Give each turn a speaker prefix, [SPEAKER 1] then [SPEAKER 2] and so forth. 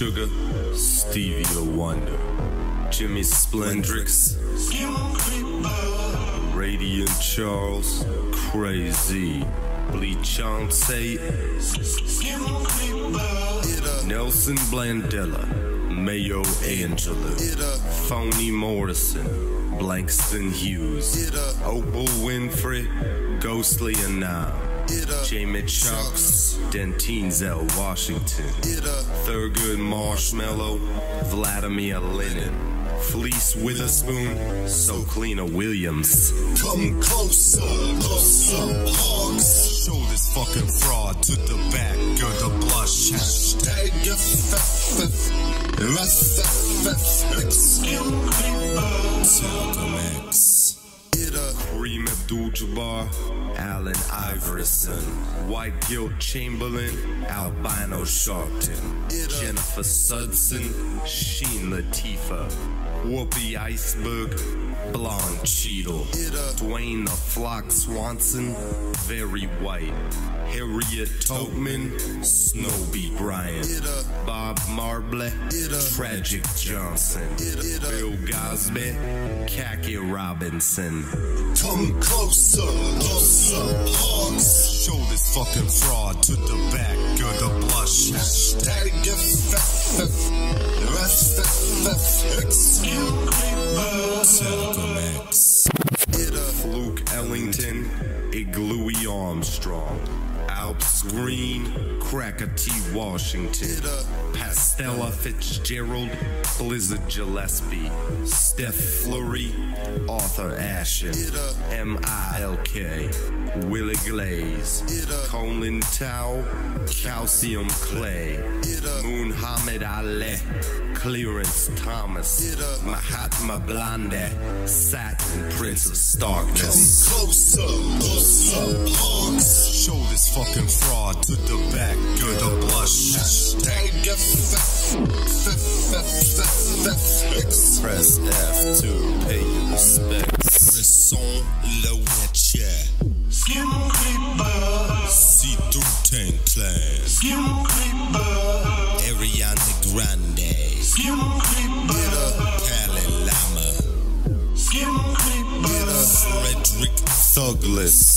[SPEAKER 1] Sugar, Stevie Wonder, Jimmy Splendrix, Radiant Charles, Crazy, Bleachante, Nelson Blandella, Mayo Angela, Phony Morrison, Blankston Hughes, Opal Winfrey, Ghostly Anam, Jamie Chucks, Dentinzel Washington, Thurgood Marshmallow, Vladimir Lenin, Fleece Witherspoon, Soklina Williams.
[SPEAKER 2] Come closer, closer, hogs.
[SPEAKER 3] Show this fucking fraud to the back of the blush.
[SPEAKER 2] Hashtag FFF.
[SPEAKER 3] Talcum X.
[SPEAKER 1] Abdul-Jabbar, Allen Iverson, White Guilt Chamberlain, Albino Sharpton, Jennifer Sudson, Sheen Latifah, Whoopi Iceberg, Blonde Cheadle, Dwayne the Flock Swanson, Very White, Harriet Tobman, Snowby Bryant, Bob Marble, Tragic Johnson, Bill Cosby, Khaki Robinson.
[SPEAKER 2] Come closer, closer, hogs.
[SPEAKER 3] Show this fucking fraud to the back of the blush.
[SPEAKER 2] Hashtag FFF.
[SPEAKER 1] Talcum Armstrong, Alps Green, Cracker T. Washington, Pastella Fitzgerald, Blizzard Gillespie, Steph Flurry, Arthur Ashen, M.I.L.K., Willie Glaze, Colin Tao, Calcium Clay, Muhammad Ali, Clarence Thomas, Mahatma Blonde, Satin Prince of Starkness.
[SPEAKER 2] Closer, closer,
[SPEAKER 1] Press F to pay your respects.
[SPEAKER 3] Frisson le wetche. See through tank class. Ariana Grande. Kali Lama. Frederick Douglass.